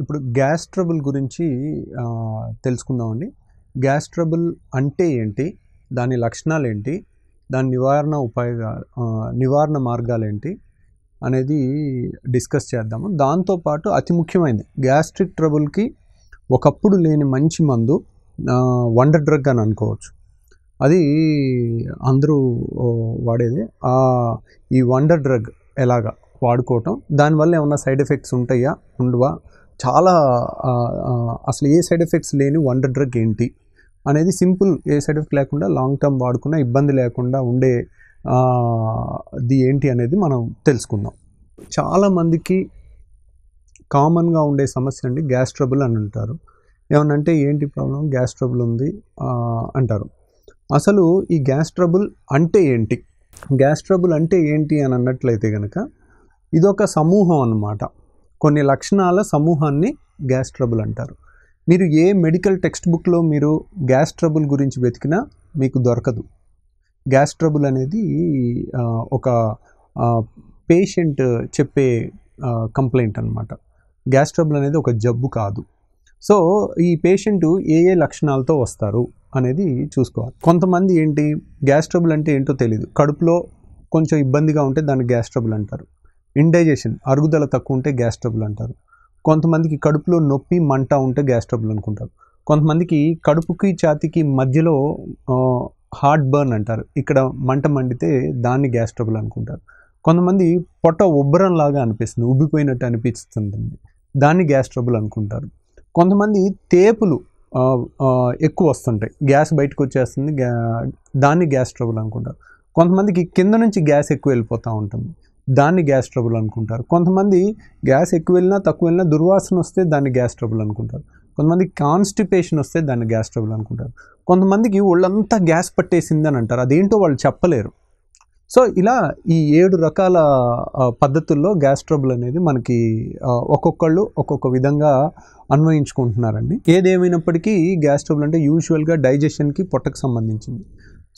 ఇప్పుడు gas trouble గురించి తెలుసుకుందామండి. గ్యాస్ ట్రబుల్ అంటే ఏంటి? దాని లక్షణాలు ఏంటి దాని నివారణ ఉపాయ నివారణ మార్గాలు ఏంటి అనేది డిస్కస్ చేద్దాము. దాంతోపాటు అతి ముఖ్యమైనది గ్యాస్ట్రిక్ ట్రబుల్కి ఒకప్పుడు లేని మంచి మందు వండర్ డ్రగ్ అని అనుకోవచ్చు. అది అందరూ వాడేది. ఈ వండర్ డ్రగ్ ఎలాగా వాడుకోవటం దానివల్ల ఏమైనా సైడ్ ఎఫెక్ట్స్ ఉంటాయా? ఉండవా? చాలా అసలు ఏ సైడ్ ఎఫెక్ట్స్ లేని వండర్ డ్రగ్ ఏంటి అనేది సింపుల్ ఏ సైడ్ ఎఫెక్ట్ లేకుండా లాంగ్ టర్మ్ వాడుకున్న ఇబ్బంది లేకుండా ఉండే ది ఏంటి అనేది మనం తెలుసుకుందాం. చాలామందికి కామన్గా ఉండే సమస్య అండి గ్యాస్ ట్రబుల్ అని అంటారు. ఏమనంటే ఏంటి ప్రాబ్లం గ్యాస్ ట్రబుల్ ఉంది అంటారు. అసలు ఈ గ్యాస్ ట్రబుల్ అంటే ఏంటి? గ్యాస్ ట్రబుల్ అంటే ఏంటి అని అన్నట్లయితే కనుక ఇదొక సమూహం అన్నమాట. కొన్ని లక్షణాల సమూహాన్ని గ్యాస్ ట్రబుల్ అంటారు. మీరు ఏ మెడికల్ టెక్స్ట్ బుక్లో మీరు గ్యాస్ ట్రబుల్ గురించి వెతికినా మీకు దొరకదు. గ్యాస్ ట్రబుల్ అనేది ఒక పేషెంట్ చెప్పే కంప్లైంట్ అనమాట గ్యాస్ ట్రబుల్ అనేది ఒక జబ్బు కాదు. సో ఈ పేషెంట్ ఏ ఏ లక్షణాలతో వస్తారు అనేది చూసుకోవాలి. కొంతమంది ఏంటి గ్యాస్ ట్రబుల్ అంటే ఏంటో తెలియదు కడుపులో కొంచెం ఇబ్బందిగా ఉంటే దాన్ని గ్యాస్ ట్రబుల్ అంటారు. ఇండైజెషన్ అరుగుదల తక్కువ ఉంటే గ్యాస్ ట్రబుల్ అంటారు. కొంతమందికి కడుపులో నొప్పి మంట ఉంటే గ్యాస్ ట్రబుల్ అనుకుంటారు. కొంతమందికి కడుపుకి ఛాతీకి మధ్యలో హార్ట్ బర్న్ అంటారు. ఇక్కడ మంట మండితే దాన్ని గ్యాస్ ట్రబుల్ అనుకుంటారు. కొంతమంది పొట్ట ఉబ్బరం లాగా అనిపిస్తుంది ఉబ్బిపోయినట్టు అనిపిస్తుంటుంది. దాన్ని గ్యాస్ ట్రబుల్ అనుకుంటారు. కొంతమంది తేపులు ఎక్కువ వస్తుంటాయి. గ్యాస్ బయటకు వచ్చేస్తుంది గ్యా దాన్ని గ్యాస్ ట్రబుల్ అనుకుంటారు. కొంతమందికి కింద నుంచి గ్యాస్ ఎక్కువ వెళ్ళిపోతూ ఉంటుంది. దాన్ని గ్యాస్ ట్రబుల్ అనుకుంటారు. కొంతమంది గ్యాస్ ఎక్కువ వెళ్ళినా తక్కువ వెళ్ళినా దుర్వాసన వస్తే దాన్ని గ్యాస్ ట్రబుల్ అనుకుంటారు. కొంతమంది కాన్స్టిపేషన్ వస్తే దాన్ని గ్యాస్ ట్రబుల్ అనుకుంటారు. కొంతమందికి ఒళ్ళంతా గ్యాస్ పట్టేసింది అని అంటారు. అదేంటో వాళ్ళు చెప్పలేరు. సో ఇలా ఈ ఏడు రకాల పద్ధతుల్లో గ్యాస్ ట్రబుల్ అనేది మనకి ఒక్కొక్కళ్ళు ఒక్కొక్క విధంగా అన్వయించుకుంటున్నారండి. ఏదేమైనప్పటికీ గ్యాస్ ట్రబుల్ అంటే యూజువల్గా డైజెషన్కి పొట్టకు సంబంధించింది.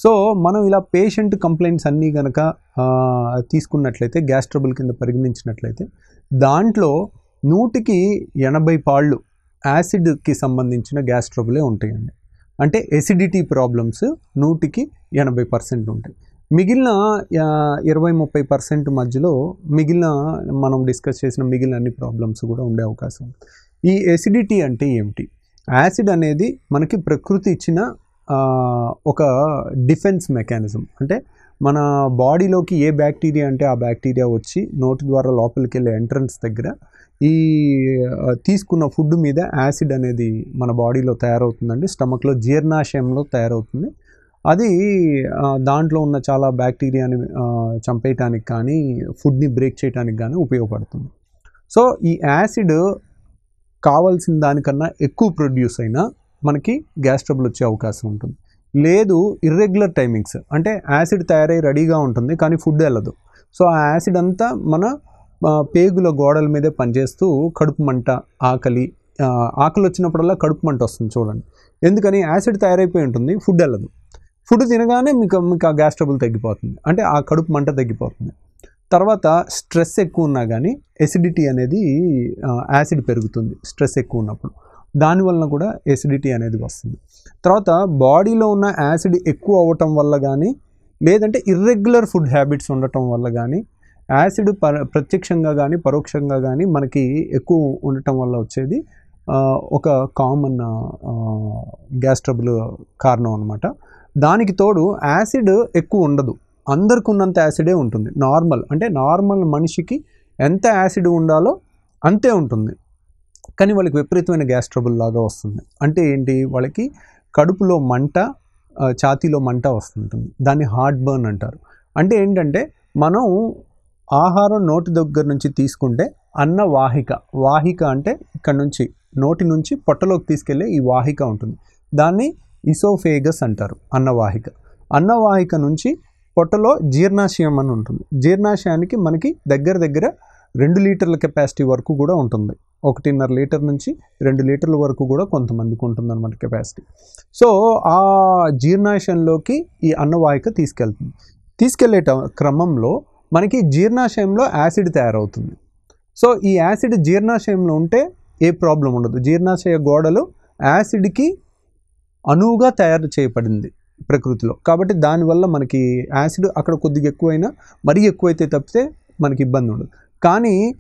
సో మనం ఇలా పేషెంట్ కంప్లైంట్స్ అన్నీ కనుక తీసుకున్నట్లయితే గ్యాస్ ట్రబుల్ కింద పరిగణించినట్లయితే దాంట్లో నూటికి ఎనభై పాళ్ళు యాసిడ్కి సంబంధించిన గ్యాస్ ట్రబులే ఉంటాయండి. అంటే ఎసిడిటీ ప్రాబ్లమ్స్ నూటికి ఎనభై పర్సెంట్ ఉంటాయి. మిగిలిన ఇరవై ముప్పై పర్సెంట్ మధ్యలో మిగిలిన మనం డిస్కస్ చేసిన మిగిలిన అన్ని ప్రాబ్లమ్స్ కూడా ఉండే అవకాశం. ఈ ఎసిడిటీ అంటే ఏమిటి? యాసిడ్ అనేది మనకి ప్రకృతి ఇచ్చిన ఒక డిఫెన్స్ మెకానిజం. అంటే మన బాడీలోకి ఏ బ్యాక్టీరియా అంటే ఆ బ్యాక్టీరియా వచ్చి నోటి ద్వారా లోపలికి వెళ్ళే ఎంట్రన్స్ దగ్గర ఈ తీసుకున్న ఫుడ్ మీద యాసిడ్ అనేది మన బాడీలో తయారవుతుందండి. స్టమక్లో జీర్ణాశయంలో తయారవుతుంది. అది దాంట్లో ఉన్న చాలా బ్యాక్టీరియాని చంపేయటానికి కానీ ఫుడ్ని బ్రేక్ చేయడానికి కానీ ఉపయోగపడుతుంది. సో ఈ యాసిడ్ కావాల్సిన దానికన్నా ఎక్కువ ప్రొడ్యూస్ అయినా మనకి గ్యాస్ ట్రబుల్ వచ్చే అవకాశం ఉంటుంది. లేదు ఇర్రెగ్యులర్ టైమింగ్స్ అంటే యాసిడ్ తయారై రెడీగా ఉంటుంది కానీ ఫుడ్ వెళ్ళదు. సో ఆ యాసిడ్ అంతా మన పేగుల గోడల మీదే పనిచేస్తూ కడుపు మంట ఆకలి ఆకలి వచ్చినప్పుడల్లా కడుపు మంట వస్తుంది చూడండి. ఎందుకని? యాసిడ్ తయారైపోయి ఉంటుంది ఫుడ్ వెళ్ళదు. ఫుడ్ తినగానే మీకు మీకు ఆ గ్యాస్ ట్రబుల్ తగ్గిపోతుంది. అంటే ఆ కడుపు మంట తగ్గిపోతుంది. తర్వాత స్ట్రెస్ ఎక్కువ ఉన్నా కానీ ఎసిడిటీ అనేది యాసిడ్ పెరుగుతుంది స్ట్రెస్ ఎక్కువ ఉన్నప్పుడు. దానివలన కూడా ఎసిడిటీ అనేది వస్తుంది. తర్వాత బాడీలో ఉన్న యాసిడ్ ఎక్కువ అవ్వటం వల్ల కానీ లేదంటే ఇర్రెగ్యులర్ ఫుడ్ హ్యాబిట్స్ ఉండటం వల్ల కానీ యాసిడ్ పర ప్రత్యక్షంగా కానీ పరోక్షంగా కానీ మనకి ఎక్కువ ఉండటం వల్ల వచ్చేది ఒక కామన్ గ్యాస్ ట్రబుల్ కారణం అనమాట దానికి తోడు యాసిడ్ ఎక్కువ ఉండదు. అందరికి ఉన్నంత యాసిడే ఉంటుంది. నార్మల్ అంటే నార్మల్ మనిషికి ఎంత యాసిడ్ ఉండాలో అంతే ఉంటుంది. కానీ వాళ్ళకి విపరీతమైన గ్యాస్ ట్రబుల్ లాగా వస్తుంది. అంటే ఏంటి? వాళ్ళకి కడుపులో మంట ఛాతీలో మంట వస్తుంటుంది. దాన్ని హార్ట్ బర్న్ అంటారు. అంటే ఏంటంటే మనం ఆహారం నోటి దగ్గర నుంచి తీసుకుంటే అన్న వాహిక వాహిక అంటే ఇక్కడ నుంచి నోటి నుంచి పొట్టలోకి తీసుకెళ్ళే ఈ వాహిక ఉంటుంది. దాన్ని ఇసోఫేగస్ అంటారు అన్నవాహిక అన్నవాహిక నుంచి పొట్టలో జీర్ణాశయం అని ఉంటుంది. జీర్ణాశయానికి మనకి దగ్గర దగ్గర రెండు లీటర్ల కెపాసిటీ వరకు కూడా ఉంటుంది. ఒకటిన్నర లీటర్ నుంచి రెండు లీటర్ల వరకు కూడా కొంతమందికి ఉంటుందన్నమాట కెపాసిటీ సో ఆ జీర్ణాశయంలోకి ఈ అన్నవాహిక తీసుకెళ్తుంది. తీసుకెళ్ళే క్రమంలో మనకి జీర్ణాశయంలో యాసిడ్ తయారవుతుంది. సో ఈ యాసిడ్ జీర్ణాశయంలో ఉంటే ఏ ప్రాబ్లం ఉండదు. జీర్ణాశయ గోడలు యాసిడ్కి అనువుగా తయారు చేయబడింది ప్రకృతిలో. కాబట్టి దానివల్ల మనకి యాసిడ్ అక్కడ కొద్దిగా ఎక్కువైనా మరీ ఎక్కువైతే తప్పితే మనకి ఇబ్బంది ఉండదు. కానీ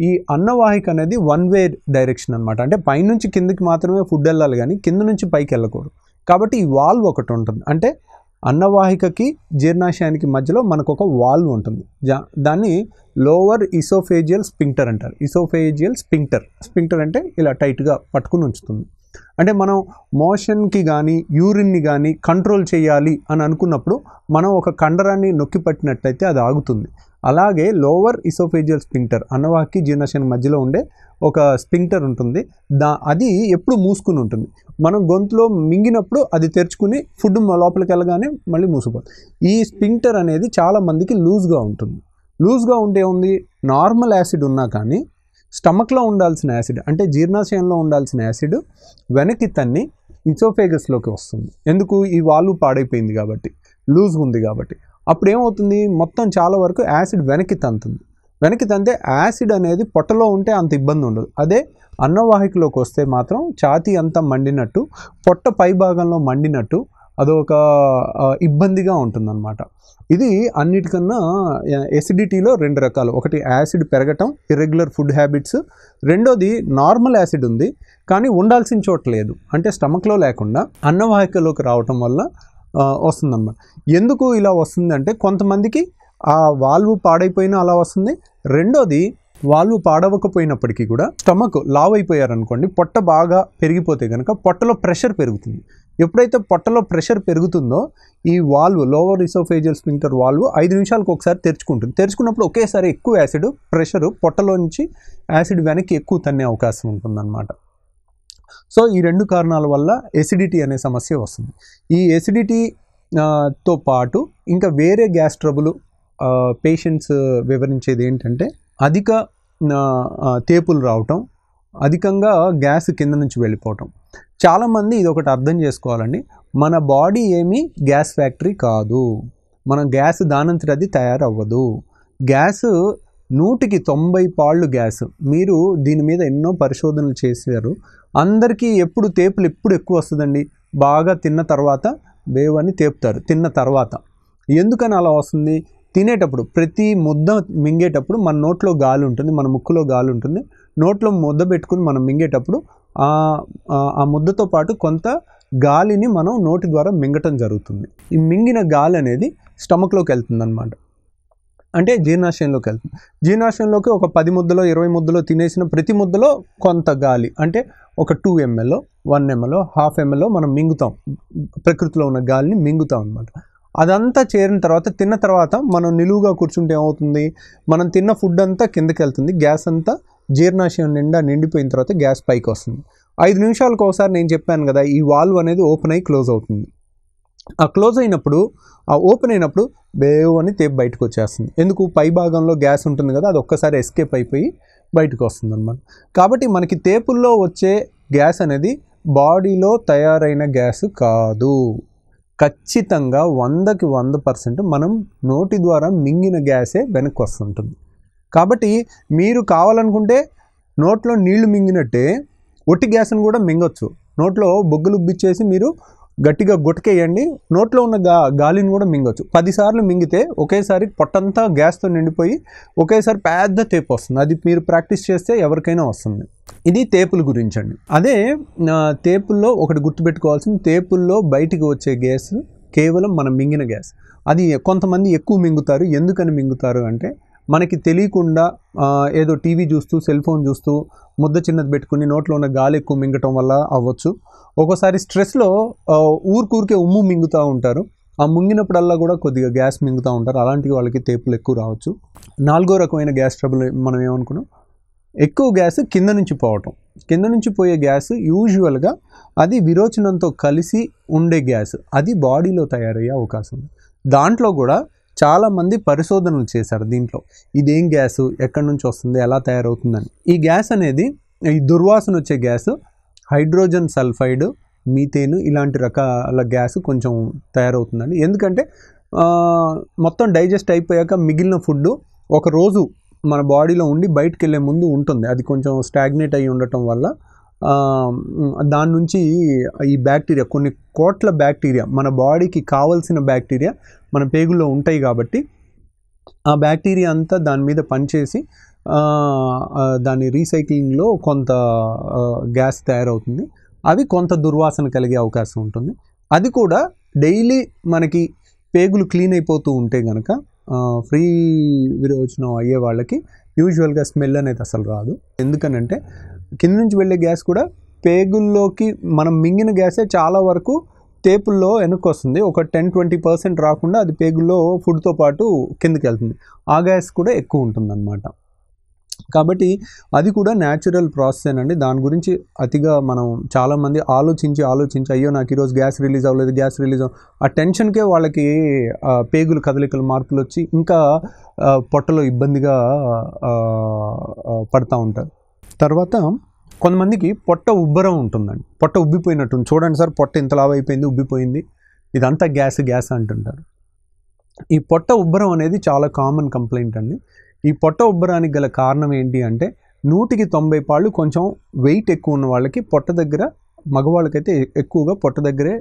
ఈ అన్నవాహిక అనేది వన్ వే డైరెక్షన్ అనమాట అంటే పైనుంచి కిందకి మాత్రమే ఫుడ్ వెళ్ళాలి కానీ కింద నుంచి పైకి వెళ్ళకూడదు. కాబట్టి ఈ వాల్వ్ ఒకటి ఉంటుంది. అంటే అన్నవాహికకి జీర్ణాశయానికి మధ్యలో మనకు ఒక వాల్వ్ ఉంటుంది. జా- దాన్ని లోవర్ ఇసోఫేజియల్ స్పింక్టర్ అంటారు. Oesophageal sphincter. స్పింక్టర్ అంటే ఇలా టైట్గా పట్టుకుని ఉంచుతుంది. అంటే మనం మోషన్కి కానీ యూరిన్ని కానీ కంట్రోల్ చేయాలి అని అనుకున్నప్పుడు మనం ఒక కండరాన్ని నొక్కి పట్టినట్టయితే అది ఆగుతుంది. అలాగే లోవర్ ఇసోఫేజియల్ స్పింక్టర్ అన్నవాకి జీర్ణాశయం మధ్యలో ఉండే ఒక స్పింక్టర్ ఉంటుంది. దా అది ఎప్పుడు మూసుకుని ఉంటుంది. మనం గొంతులో మింగినప్పుడు అది తెరుచుకుని ఫుడ్ లోపలికి వెళ్ళగానే మళ్ళీ మూసిపోతుంది ఈ స్పింక్టర్ అనేది చాలామందికి లూజ్గా ఉంటుంది. లూజ్గా ఉంటే ఉంది నార్మల్ యాసిడ్ ఉన్నా కానీ స్టమక్లో ఉండాల్సిన యాసిడ్ అంటే జీర్ణాశయంలో ఉండాల్సిన యాసిడ్ వెనక్కి తన్ని ఇసోఫేగస్లోకి వస్తుంది. ఎందుకు? ఈ వాల్వ్ పాడైపోయింది కాబట్టి లూజ్ ఉంది కాబట్టి. అప్పుడు ఏమవుతుంది మొత్తం చాలా వరకు యాసిడ్ వెనక్కి తంతుంది. వెనక్కి తంతే యాసిడ్ అనేది పొట్టలో ఉంటే అంత ఇబ్బంది ఉండదు. అదే అన్నవాహికలోకి వస్తే మాత్రం ఛాతీ అంతా మండినట్టు పొట్ట పై భాగంలో మండినట్టు అదొక ఇబ్బందిగా ఉంటుందన్నమాట. ఇది అన్నిటికన్నా ఎసిడిటీలో రెండు రకాలు. ఒకటి యాసిడ్ పెరగటం ఇర్రెగ్యులర్ ఫుడ్ హ్యాబిట్స్. రెండోది నార్మల్ యాసిడ్ ఉంది కానీ ఉండాల్సిన చోట లేదు. అంటే స్టమక్లో లేకుండా అన్నవాహికలోకి రావటం వల్ల వస్తుందన్నమాట. ఎందుకు ఇలా వస్తుందంటే కొంతమందికి ఆ వాల్వ్ పాడైపోయినా అలా వస్తుంది. రెండోది వాల్వ్ పాడవకపోయినప్పటికీ కూడా స్టమక్ లావ్ అయిపోయారనుకోండి పొట్ట బాగా పెరిగిపోతే కనుక పొట్టలో ప్రెషర్ పెరుగుతుంది. ఎప్పుడైతే పొట్టలో ప్రెషర్ పెరుగుతుందో ఈ valve lower esophageal sphincter valve ఐదు నిమిషాలకు ఒకసారి తెరుచుకుంటుంది. తెరుచుకున్నప్పుడు ఒకేసారి ఎక్కువ యాసిడ్ ప్రెషర్ పొట్టలో నుంచి యాసిడ్ వెనక్కి ఎక్కువ తన్నే అవకాశం ఉంటుందన్నమాట. సో ఈ రెండు కారణాల వల్ల ఎసిడిటీ అనే సమస్య వస్తుంది. ఈ ఎసిడిటీ తో పాటు ఇంకా వేరే గ్యాస్ ట్రబుల్ పేషెంట్స్ వివరించేది ఏంటంటే అధిక తేపులు రావటం అధికంగా గ్యాస్ కింద నుంచి వెళ్ళిపోవటం. చాలామంది ఇది ఒకటి అర్థం చేసుకోవాలండి. మన బాడీ ఏమీ గ్యాస్ ఫ్యాక్టరీ కాదు. మన గ్యాస్ దానంతటి అది తయారవ్వదు. గ్యాస్ నూటికి తొంభై పాళ్ళు గ్యాస్. మీరు దీని మీద ఎన్నో పరిశోధనలు చేశారు. అందరికీ ఎప్పుడు తేపులు ఎప్పుడు ఎక్కువ వస్తుందండి. బాగా తిన్న తర్వాత వేవని తేపుతారు. తిన్న తర్వాత. ఎందుకని అలా వస్తుంది? తినేటప్పుడు ప్రతి ముద్ద మింగేటప్పుడు మన నోట్లో గాలి ఉంటుంది మన ముక్కులో గాలి ఉంటుంది. నోట్లో ముద్ద పెట్టుకుని మనం మింగేటప్పుడు ఆ ముద్దతో పాటు కొంత గాలిని మనం నోటి ద్వారా మింగటం జరుగుతుంది. ఈ మింగిన గాలి అనేది స్టమక్లోకి వెళ్తుంది అనమాట అంటే జీర్ణాశయంలోకి వెళ్తుంది. జీర్ణాశయంలోకి ఒక పది ముద్దలో ఇరవై ముద్దలో తినేసిన ప్రతి ముద్దలో కొంత గాలి. అంటే ఒక two ML one ML half ML మనం మింగుతాం. ప్రకృతిలో ఉన్న గాలిని మింగుతాం అనమాట అదంతా చేరిన తర్వాత తిన్న తర్వాత మనం నిలువుగా కూర్చుంటే ఏమవుతుంది? మనం తిన్న ఫుడ్ అంతా కిందకి వెళ్తుంది. గ్యాస్ అంతా జీర్ణాశయం నిండా నిండిపోయిన తర్వాత గ్యాస్ పైకి వస్తుంది. ఐదు నిమిషాలకు ఒకసారి నేను చెప్పాను కదా ఈ వాల్వ్ అనేది ఓపెన్ అయ్యి క్లోజ్ అవుతుంది. ఆ క్లోజ్ అయినప్పుడు ఆ ఓపెన్ అయినప్పుడు బేవ్ అని తేపు బయటకు వచ్చేస్తుంది. ఎందుకు? పై భాగంలో గ్యాస్ ఉంటుంది కదా అది ఒక్కసారి ఎస్కేప్ అయిపోయి బయటకు వస్తుంది అనమాట కాబట్టి మనకి తేపుల్లో వచ్చే గ్యాస్ అనేది బాడీలో తయారైన గ్యాస్ కాదు. ఖచ్చితంగా వందకి వంద పర్సెంట్ మనం నోటి ద్వారా మింగిన గ్యాసే వెనక్కి వస్తుంటుంది. కాబట్టి మీరు కావాలనుకుంటే నోట్లో నీళ్ళు మింగినట్టే ఒట్టి గ్యాస్ని కూడా మింగొచ్చు. నోట్లో బొగ్గులు ఉబ్బిచ్చేసి మీరు గట్టిగా గుటకేయండి. నోట్లో ఉన్న గా గాలిని కూడా మింగొచ్చు. పదిసార్లు మింగితే ఒకేసారి పొట్టంతా గ్యాస్తో నిండిపోయి ఒకేసారి పెద్ద తేపు వస్తుంది. అది మీరు ప్రాక్టీస్ చేస్తే ఎవరికైనా వస్తుంది. ఇది తేపుల గురించి అండి అదే తేపుల్లో ఒకటి గుర్తుపెట్టుకోవాల్సింది. తేపుల్లో బయటికి వచ్చే గ్యాస్ కేవలం మనం మింగిన గ్యాస్. అది కొంతమంది ఎక్కువ మింగుతారు. ఎందుకని మింగుతారు అంటే మనకి తెలియకుండా ఏదో టీవీ చూస్తూ సెల్ ఫోన్ చూస్తూ ముద్ద చిన్నది పెట్టుకుని నోట్లో ఉన్న గాలి ఎక్కువ మింగటం వల్ల అవ్వచ్చు. ఒక్కోసారి స్ట్రెస్లో ఊరికూరికే ఉమ్ము మింగుతూ ఉంటారు. ఆ ముంగినప్పుడల్లా కూడా కొద్దిగా గ్యాస్ మింగుతూ ఉంటారు. అలాంటి వాళ్ళకి తేపులు ఎక్కువ రావచ్చు. నాలుగో రకమైన గ్యాస్ ట్రబుల్ మనం ఏమనుకున్నాం? ఎక్కువ గ్యాస్ కింద నుంచి పోవటం. కింద నుంచి పోయే గ్యాస్ యూజువల్గా అది విరోచనంతో కలిసి ఉండే గ్యాస్. అది బాడీలో తయారయ్యే అవకాశం. ఉంది దాంట్లో కూడా చాలామంది పరిశోధనలు చేశారు దీంట్లో. ఇదేం గ్యాస్? ఎక్కడి నుంచి వస్తుంది? ఎలా తయారవుతుందని. ఈ గ్యాస్ అనేది ఈ దుర్వాసన వచ్చే గ్యాస్ హైడ్రోజన్ సల్ఫైడ్ మీథేన్ ఇలాంటి రకాల గ్యాస్ కొంచెం తయారవుతుందండి. ఎందుకంటే మొత్తం డైజెస్ట్ అయిపోయాక మిగిలిన ఫుడ్ ఒక రోజు మన బాడీలో ఉండి బయటకు వెళ్ళే ముందు ఉంటుంది. అది కొంచెం స్టాగ్నేట్ అయి ఉండటం వల్ల దాని నుంచి ఈ బ్యాక్టీరియా కొన్ని కోట్ల బ్యాక్టీరియా మన బాడీకి కావలసిన బ్యాక్టీరియా మన పేగుల్లో ఉంటాయి కాబట్టి ఆ బ్యాక్టీరియా అంతా దాని మీద పనిచేసి దాని రీసైక్లింగ్లో కొంత గ్యాస్ తయారవుతుంది. అవి కొంత దుర్వాసన కలిగే అవకాశం ఉంటుంది. అది కూడా డైలీ మనకి పేగులు క్లీన్ అయిపోతూ ఉంటే కనుక ఫ్రీ విరోచనం అయ్యే వాళ్ళకి యూజువల్గా స్మెల్ అనేది అసలు రాదు. ఎందుకనంటే కింద నుంచి వెళ్ళే గ్యాస్ కూడా పేగుల్లోకి మనం మింగిన గ్యాసే చాలా వరకు తేపుల్లో వెనక్కి ఒక టెన్ ట్వంటీ పర్సెంట్ రాకుండా అది పేగుల్లో ఫుడ్తో పాటు కిందకి వెళ్తుంది. ఆ గ్యాస్ కూడా ఎక్కువ ఉంటుందన్నమాట. కాబట్టి అది కూడా న్యాచురల్ ప్రాసెస్ అండి దాని గురించి అతిగా మనం చాలామంది ఆలోచించి ఆలోచించి అయ్యో నాకు ఈరోజు గ్యాస్ రిలీజ్ అవ్వలేదు గ్యాస్ రిలీజ్ అవ్వ ఆ టెన్షన్కే వాళ్ళకి పేగులు కదలికలు మార్పులు వచ్చి ఇంకా పొట్టలో ఇబ్బందిగా పడతా ఉంటారు. తర్వాత కొంతమందికి పొట్ట ఉబ్బరం ఉంటుందండి. పొట్ట ఉబ్బిపోయినట్టు ఉంది. చూడండి సార్ పొట్ట ఇంత లావు అయిపోయింది ఉబ్బిపోయింది. ఇదంతా గ్యాస్ గ్యాస్ అంటుంటారు. ఈ పొట్ట ఉబ్బరం అనేది చాలా కామన్ కంప్లైంట్ అండి. ఈ పొట్ట ఉబ్బరానికి గల కారణం ఏంటి అంటే నూటికి తొంభై పాళ్ళు కొంచెం వెయిట్ ఎక్కువ ఉన్న వాళ్ళకి పొట్ట దగ్గర మగవాళ్ళకైతే ఎక్కువగా పొట్ట దగ్గరే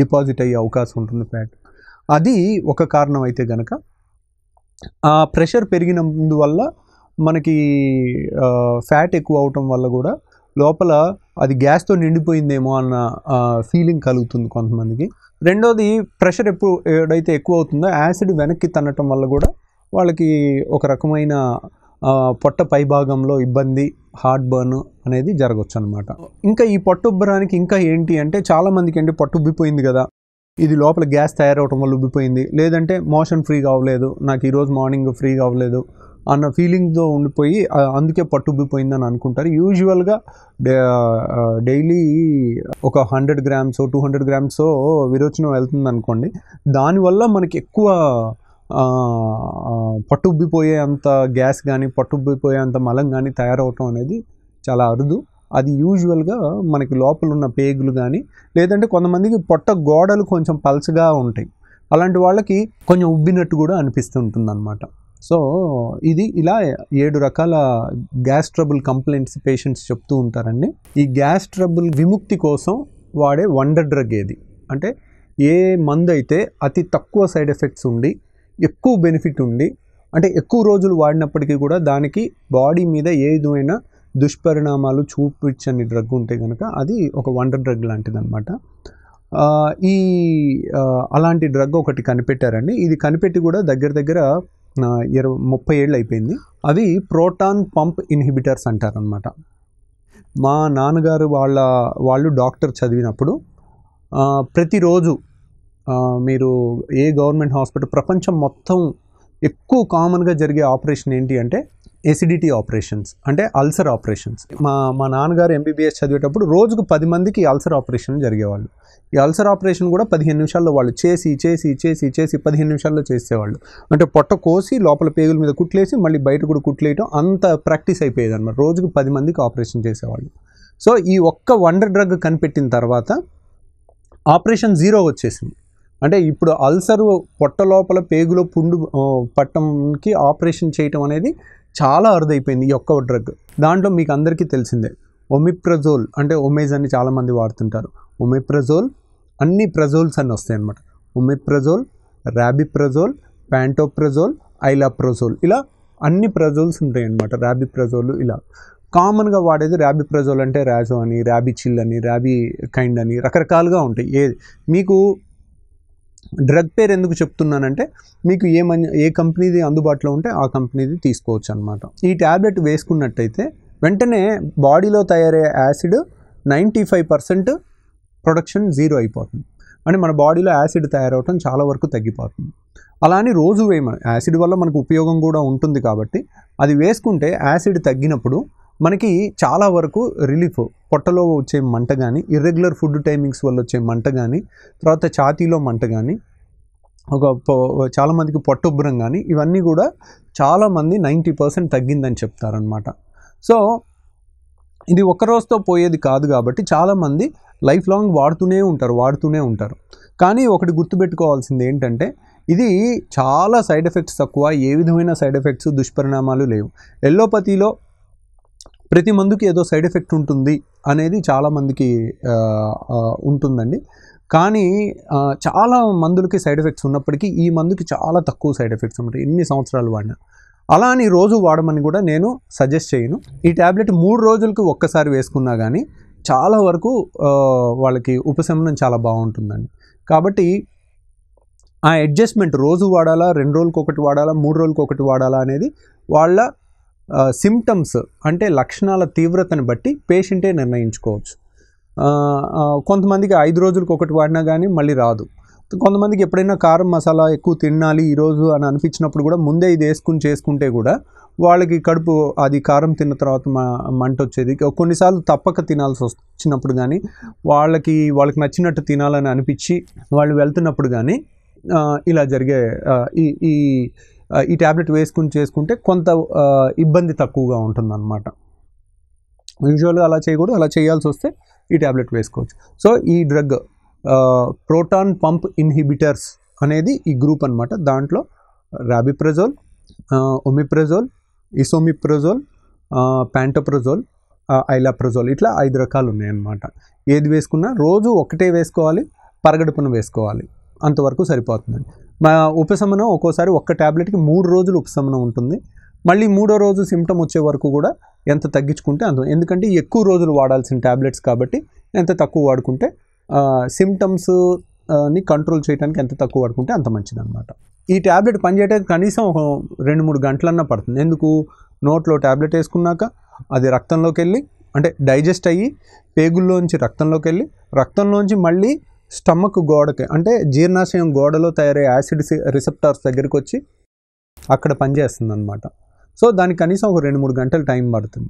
డిపాజిట్ అయ్యే అవకాశం ఉంటుంది ఫ్యాట్. అది ఒక కారణం అయితే గనక ఆ ప్రెషర్ పెరిగినందువల్ల మనకి ఫ్యాట్ ఎక్కువ అవటం వల్ల కూడా లోపల అది గ్యాస్తో నిండిపోయిందేమో అన్న ఫీలింగ్ కలుగుతుంది కొంతమందికి. రెండోది ప్రెషర్ ఎప్పుడు ఏడైతే ఎక్కువ అవుతుందో యాసిడ్ వెనక్కి తన్నటం వల్ల కూడా వాళ్ళకి ఒక రకమైన పొట్ట పై భాగంలో ఇబ్బంది హార్ట్ బర్న్ అనేది జరగవచ్చు అనమాట ఇంకా ఈ పొట్ట ఉబ్బరానికి ఇంకా ఏంటి అంటే చాలామందికి ఏంటి పొట్టు ఉబ్బిపోయింది కదా. ఇది లోపల గ్యాస్ తయారవటం వల్ల ఉబ్బిపోయింది. లేదంటే మోషన్ ఫ్రీగా కావలేదు నాకు ఈరోజు మార్నింగ్ ఫ్రీగా అవ్వలేదు. అన్న ఫీలింగ్తో ఉండిపోయి అందుకే పట్టుబ్బిపోయిందని అనుకుంటారు. యూజువల్గా డైలీ ఒక hundred grams two hundred grams విరోచనం వెళ్తుంది అనుకోండి. దానివల్ల మనకి ఎక్కువ పట్టుబ్బిపోయే అంత గ్యాస్ కానీ పట్టుబ్బిపోయే అంత మలం కానీ తయారవటం అనేది చాలా అరుదు. అది యూజువల్గా మనకి లోపల ఉన్న పేగులు కానీ లేదంటే కొంతమందికి పొట్ట గోడలు కొంచెం పల్చగా ఉంటాయి. అలాంటి వాళ్ళకి కొంచెం ఉబ్బినట్టు కూడా అనిపిస్తుంటుంది అనమాట సో ఇది ఇలా ఏడు రకాల గ్యాస్ ట్రబుల్ కంప్లైంట్స్ పేషెంట్స్ చెప్తూ ఉంటారండి. ఈ గ్యాస్ ట్రబుల్ విముక్తి కోసం వాడే వండర్ డ్రగ్ ఏది? అంటే ఏ మందు అయితే అతి తక్కువ సైడ్ ఎఫెక్ట్స్ ఉండి ఎక్కువ బెనిఫిట్ ఉండి అంటే ఎక్కువ రోజులు వాడినప్పటికీ కూడా దానికి బాడీ మీద ఏ విధమైన దుష్పరిణామాలు చూపించని డ్రగ్ ఉంటే కనుక అది ఒక వండర్ డ్రగ్ లాంటిది అనమాట ఈ అలాంటి డ్రగ్ ఒకటి కనిపెట్టారండి. ఇది కనిపెట్టి కూడా దగ్గర దగ్గర ఇరవై ముప్పై ఏళ్ళు అయిపోయింది అవి ప్రోటాన్ పంప్ ఇన్హిబిటర్స్ అంటారనమాట మా నాన్నగారు వాళ్ళ వాళ్ళు డాక్టర్ చదివినప్పుడు ప్రతిరోజు మీరు ఏ గవర్నమెంట్ హాస్పిటల్ ప్రపంచం మొత్తం ఎక్కువ కామన్గా జరిగే ఆపరేషన్ ఏంటి అంటే ఎసిడిటీ ఆపరేషన్స్ అంటే అల్సర్ ఆపరేషన్స్ మా మా నాన్నగారు ఎంబీబీఎస్ చదివేటప్పుడు రోజుకు పది మందికి అల్సర్ ఆపరేషన్ జరిగేవాళ్ళు. ఈ అల్సర్ ఆపరేషన్ కూడా పదిహేను నిమిషాల్లో వాళ్ళు చేసి చేసి చేసి చేసి పదిహేను నిమిషాల్లో చేసేవాళ్ళు. అంటే పొట్ట కోసి లోపల పేగుల మీద కుట్లేసి మళ్ళీ బయట కూడా కుట్లేయటం అంత ప్రాక్టీస్ అయిపోయేది అనమాట రోజుకు పది మందికి ఆపరేషన్ చేసేవాళ్ళు. సో ఈ ఒక్క వండర్ డ్రగ్ కనిపెట్టిన తర్వాత ఆపరేషన్ జీరో వచ్చేసింది. అంటే ఇప్పుడు అల్సర్ పొట్ట లోపల పేగులో పుండు పట్టంకి ఆపరేషన్ చేయటం అనేది చాలా అరుదైపోయింది ఈ ఒక్క డ్రగ్. దాంట్లో మీకు అందరికీ తెలిసిందే ఒమిప్రజోల్ అంటే ఒమేజ్ అని చాలామంది వాడుతుంటారు. ఒమిప్రజోల్ అన్ని ప్రజోల్స్ అని వస్తాయి అనమాట ఒమిప్రజోల్ ర్యాబిప్రజోల్ ప్యాంటోప్రజోల్ ఐలాప్రజోల్ ఇలా అన్ని ప్రజోల్స్ ఉంటాయి అనమాట ర్యాబిప్రజోల్ ఇలా. కామన్గా వాడేది ర్యాబిప్రజోల్ అంటే ర్యాజో అని ర్యాబి చిల్ అని ర్యాబి కైండ్ అని రకరకాలుగా ఉంటాయి. ఏ మీకు డ్రగ్ పేరు ఎందుకు చెప్తున్నానంటే మీకు ఏ మన్ ఏ కంపెనీది అందుబాటులో ఉంటే ఆ కంపెనీది తీసుకోవచ్చు అనమాట ఈ ట్యాబ్లెట్ వేసుకున్నట్టయితే వెంటనే బాడీలో తయారయ్యే acid ninety five percent production zero అయిపోతుంది. అంటే మన బాడీలో యాసిడ్ తయారవటం చాలా వరకు తగ్గిపోతుంది. అలా అని రోజు వేయమ యాసిడ్ వల్ల మనకు ఉపయోగం కూడా ఉంటుంది కాబట్టి అది వేసుకుంటే యాసిడ్ తగ్గినప్పుడు మనకి చాలా వరకు రిలీఫ్ పొట్టలో వచ్చే మంట కానీ ఇర్రెగ్యులర్ ఫుడ్ టైమింగ్స్ వల్ల వచ్చే మంట కానీ తర్వాత ఛాతీలో మంట కానీ ఒక చాలామందికి పొట్టుబ్బరం కానీ ఇవన్నీ కూడా చాలామంది నైంటీ పర్సెంట్ తగ్గిందని చెప్తారనమాట సో ఇది ఒక రోజుతో పోయేది కాదు కాబట్టి చాలామంది లైఫ్ లాంగ్ వాడుతూనే ఉంటారు వాడుతూనే ఉంటారు. కానీ ఒకటి గుర్తుపెట్టుకోవాల్సింది ఏంటంటే ఇది చాలా సైడ్ ఎఫెక్ట్స్ తక్కువ ఏ విధమైన సైడ్ ఎఫెక్ట్స్ దుష్పరిణామాలు లేవు. ఎల్లోపతిలో ప్రతి మందుకి ఏదో సైడ్ ఎఫెక్ట్ ఉంటుంది అనేది చాలామందికి ఉంటుందండి. కానీ చాలా మందులకి సైడ్ ఎఫెక్ట్స్ ఉన్నప్పటికీ ఈ మందుకి చాలా తక్కువ సైడ్ ఎఫెక్ట్స్ ఉంటాయి. ఎన్ని సంవత్సరాలు వాడినా. అలా అని రోజు వాడమని కూడా నేను సజెస్ట్ చేయను. ఈ ట్యాబ్లెట్ మూడు రోజులకు ఒక్కసారి వేసుకున్నా కానీ చాలా వరకు వాళ్ళకి ఉపశమనం చాలా బాగుంటుందండి. కాబట్టి ఆ అడ్జస్ట్మెంట్ రోజు వాడాలా రెండు రోజులకి ఒకటి వాడాలా మూడు రోజులకి ఒకటి వాడాలా అనేది వాళ్ళ సిమ్టమ్స్ అంటే లక్షణాల తీవ్రతను బట్టి పేషెంటే నిర్ణయించుకోవచ్చు. కొంతమందికి ఐదు రోజులకు ఒకటి వాడినా కానీ మళ్ళీ రాదు. కొంతమందికి ఎప్పుడైనా కారం మసాలా ఎక్కువ తినాలి ఈరోజు అని అనిపించినప్పుడు కూడా ముందే ఇది వేసుకుని చేసుకుంటే కూడా వాళ్ళకి కడుపు అది కారం తిన్న తర్వాత మ- మంట వచ్చేది. కొన్నిసార్లు తప్పక తినాల్సి వచ్చినప్పుడు కానీ వాళ్ళకి వాళ్ళకి నచ్చినట్టు తినాలని అనిపించి వాళ్ళు వెళ్తున్నప్పుడు కానీ ఇలా జరిగే ఈ ఈ ఈ ట్యాబ్లెట్ వేసుకుని చేసుకుంటే కొంత ఇబ్బంది తక్కువగా ఉంటుందన్నమాట. యూజువల్గా అలా చేయకూడదు అలా చేయాల్సి వస్తే ఈ ట్యాబ్లెట్ వేసుకోవచ్చు. సో ఈ డ్రగ్ ప్రోటాన్ పంప్ ఇన్హిబిటర్స్ అనేది ఈ గ్రూప్ అన్నమాట. దాంట్లో రాబిప్రజోల్ ఒమిప్రజోల్ ఇసోమిప్రజోల్ ప్యాంటోప్రజోల్ ఐలాప్రజోల్ ఇట్లా ఐదు రకాలు ఉన్నాయన్నమాట. ఏది వేసుకున్నా రోజు ఒకటే వేసుకోవాలి పరగడుపున వేసుకోవాలి. అంతవరకు సరిపోతుందండి. మా ఉపశమనం ఒక్కోసారి ఒక్క ట్యాబ్లెట్కి మూడు రోజులు ఉపశమనం ఉంటుంది. మళ్ళీ మూడో రోజు సిమ్టమ్ వచ్చే వరకు కూడా ఎంత తగ్గించుకుంటే అంత ఎందుకంటే ఎక్కువ రోజులు వాడాల్సిన ట్యాబ్లెట్స్ కాబట్టి ఎంత తక్కువ వాడుకుంటే సిమ్టమ్స్ని కంట్రోల్ చేయడానికి ఎంత తక్కువ వాడుకుంటే అంత మంచిది అనమాట ఈ ట్యాబ్లెట్ పనిచేయడానికి కనీసం ఒక రెండు మూడు గంటలన్నా పడుతుంది. ఎందుకు? నోట్లో ట్యాబ్లెట్ వేసుకున్నాక అది రక్తంలోకి వెళ్ళి అంటే డైజెస్ట్ అయ్యి పేగుల్లోంచి రక్తంలోకి వెళ్ళి రక్తంలోంచి మళ్ళీ స్టమక్ గోడకి అంటే జీర్ణాశయం గోడలో తయారయ్యే యాసిడ్ రిసెప్టార్స్ దగ్గరికి వచ్చి అక్కడ పనిచేస్తుంది అనమాట సో దానికి కనీసం ఒక రెండు మూడు గంటలు టైం పడుతుంది.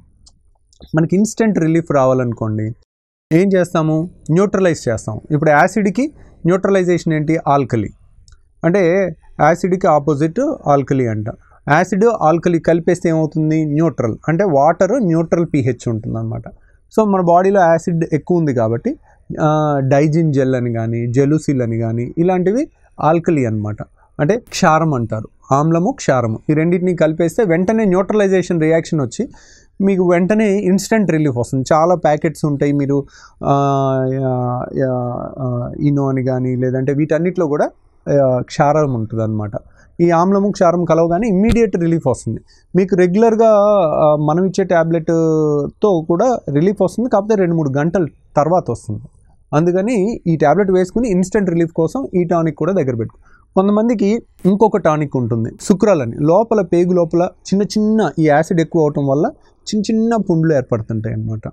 మనకి ఇన్స్టెంట్ రిలీఫ్ రావాలనుకోండి ఏం చేస్తాము? న్యూట్రలైజ్ చేస్తాం. ఇప్పుడు యాసిడ్కి న్యూట్రలైజేషన్ ఏంటి? ఆల్కలి. అంటే యాసిడ్కి ఆపోజిట్ ఆల్కలీ అంట. యాసిడ్ ఆల్కలి కలిపేస్తే ఏమవుతుంది? న్యూట్రల్. అంటే వాటర్ న్యూట్రల్ పీహెచ్ ఉంటుంది అనమాట సో మన బాడీలో యాసిడ్ ఎక్కువ ఉంది కాబట్టి డైజిన్ జెల్ అని కానీ జెలుసిల్ అని కానీ ఇలాంటివి ఆల్కలీ అనమాట అంటే క్షారం అంటారు. ఆమ్లము క్షారము. ఈ రెండింటిని కలిపేస్తే వెంటనే న్యూట్రలైజేషన్ రియాక్షన్ వచ్చి మీకు వెంటనే ఇన్స్టెంట్ రిలీఫ్ వస్తుంది. చాలా ప్యాకెట్స్ ఉంటాయి మీరు ఇనో అని కానీ లేదంటే వీటన్నిటిలో కూడా క్షారం ఉంటుంది అనమాట ఈ ఆమ్లము క్షారం కలవగానే ఇమ్మీడియట్ రిలీఫ్ వస్తుంది. మీకు రెగ్యులర్గా మనం ఇచ్చే ట్యాబ్లెట్తో కూడా రిలీఫ్ వస్తుంది. కాకపోతే రెండు మూడు గంటల తర్వాత వస్తుంది. అందుకని ఈ ట్యాబ్లెట్ వేసుకుని ఇన్స్టెంట్ రిలీఫ్ కోసం ఈ టానిక్ కూడా దగ్గర పెట్టుకో కొంతమందికి ఇంకొక టానిక్ ఉంటుంది శుక్రాలని. లోపల పేగు లోపల చిన్న చిన్న ఈ యాసిడ్ ఎక్కువ అవటం వల్ల చిన్న చిన్న పుండ్లు ఏర్పడుతుంటాయి అన్నమాట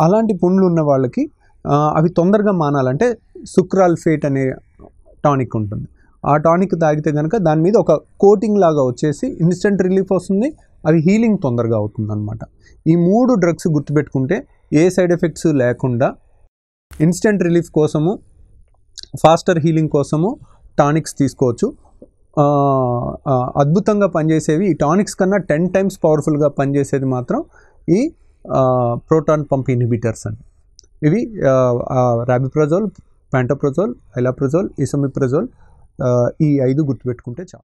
అలాంటి పుండ్లు ఉన్న వాళ్ళకి అవి తొందరగా మానాలంటే సుక్రాల్ఫేట్ అనే టానిక్ ఉంటుంది. ఆ టానిక్ తాగితే కనుక దాని మీద ఒక కోటింగ్ లాగా వచ్చేసి ఇన్స్టెంట్ రిలీఫ్ వస్తుంది అవి హీలింగ్ తొందరగా అవుతుందన్నమాట. ఈ మూడు డ్రగ్స్ గుర్తుపెట్టుకుంటే ఏ సైడ్ ఎఫెక్ట్స్ లేకుండా ఇన్స్టెంట్ రిలీఫ్ కోసము ఫాస్టర్ హీలింగ్ కోసము టానిక్స్ తీసుకోవచ్చు. అద్భుతంగా పనిచేసేవి ఈ టానిక్స్ కన్నా టెన్ టైమ్స్ పవర్ఫుల్గా పనిచేసేది మాత్రం ఈ ప్రోటాన్ పంప్ ఇన్హిబిటర్స్ అని ఇవి రాబిప్రజోల్ ప్యాంటోప్రజోల్ ఐలాప్రజోల్ ఇసమిప్రజోల్ ఈ ఐదు గుర్తుపెట్టుకుంటే చాలు.